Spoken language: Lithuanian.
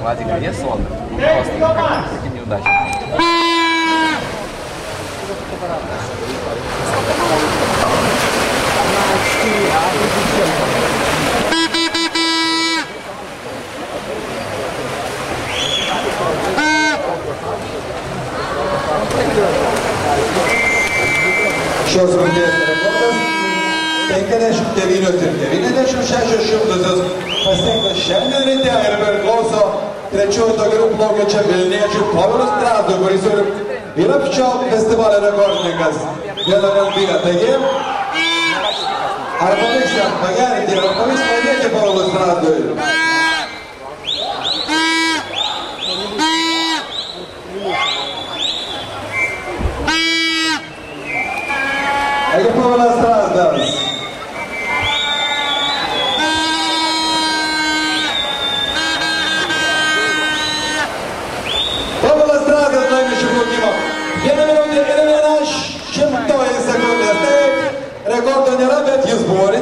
Владик, где сон? Просто таким неудачам. Šios rungtynės rekordas 59 ir 96 šimtusius pasiektas šiandien ryte ir priklauso Endi Churdagi Rublovgacha Melniyachi Paulus Trado Borisov Vela pichoq festivali rekordnikas. Veladan bilatagi Арбалексия, Багарите, Арбалексия, Багарите, Павлос радует. Ege Pavlas Radans. Лондоні роблять і збори.